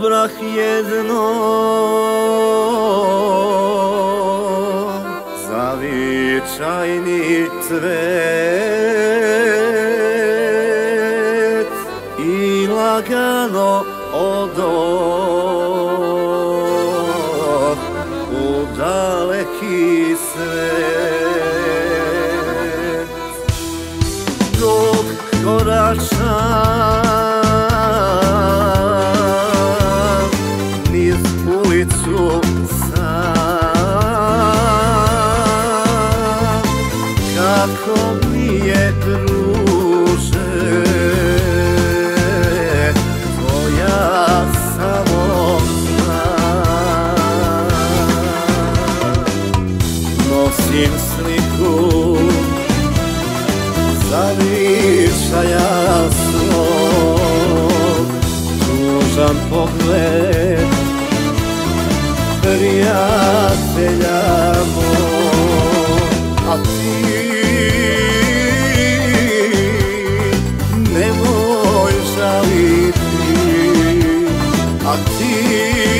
obrah jedno. Zavičajni cvet I lagano odoh U daleki svet. Dok koračam ulicu sam. Kako mi je druže Tvoja samo znam. Nosim sliku Zavičaja svog Tužan pogled prijatelja moj. A ti nemoj žaliti. A ti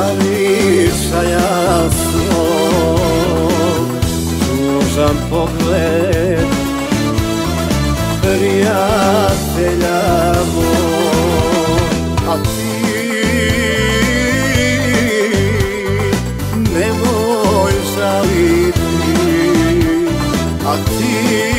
Zaviša jasno. Tužan pogled Prijatelja moj. A ti Nemoj žaliti. A ti